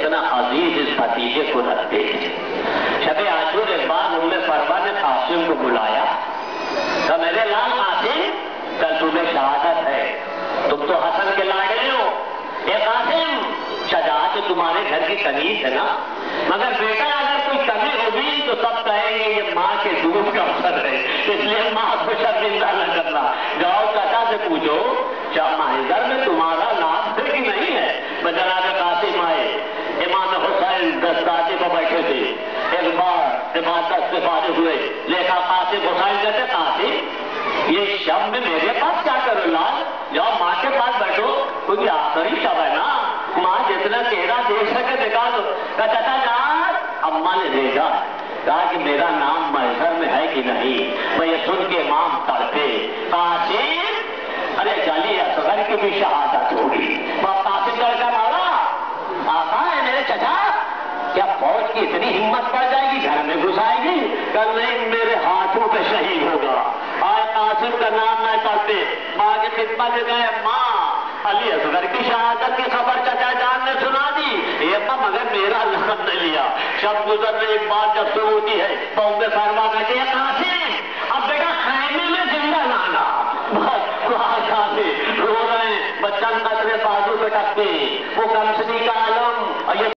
عزیز اس فتیجے کو رکھتے شب عاشور کے بعد ام فرما نے قاسم کو بلایا۔ تو میرے لال قاسم، کل تمہیں شہادت ہے۔ تم تو حسن کے لاڈلے ہو۔ اے قاسم، شجاعت تمہارے گھر کی کنیز ہے نا؟ مگر بیٹا، اگر کوئی کمی ہوگی تو سب کہیں گے، یہ ماں کے دودھ کا اثر ہے۔ اس لیے ماں کو شرمندہ نہ کرنا۔ جاؤ چچا سے پوچھو شاہ ماہر میں تمہارا نام ہے کہ نہیں ہے میں جناب قاسم آئے امام حسین دستاتی کو بیٹھے تھے ایک بار عبادت سے فارغ ہوئے۔ لیکھا قاسم حسین کہتے قاسم، یہ شب میں میرے پاس کیا کرو لال؟ جاؤ ماں کے پاس بیٹھو۔ کیونکہ آخری شب ہے نا؟ ماں جتنا چہرہ دیکھ سکے دکھا دو۔ چچا جان اماں نے دیکھا کہا کہ میرا نام محضر میں ہے کہ نہیں؟ میں یہ سن کے امام تڑپے۔ قاسم، ارے جلی اصغر کی بھی شہادت ہوگی۔ وہ قاسم کر کر آقا ہے میرے چچا۔ کیا فوج کی اتنی ہمت پڑ جائے گی؟ کل نہیں، میرے ہاتھوں پہ شہید ہوگا۔ آئے قاسم کا نام نہ پڑھتے ماں کی خدمت گئے ماں۔ علی اصغر کی شہادت کی خبر چچا جان نے سنا دی۔ یہ تھا مگر میرا لقب نے لیا۔ شب گزرنے ایک بات جب سے ہوتی ہے تو ہم کے سروا کہتے ہیں قاسم اب بیٹا خیمے میں زندہ لانا بس وہاں جاتے رو رہے ہیں بچہ نظر بازو پہ ٹکتے وہ کم سے نہیں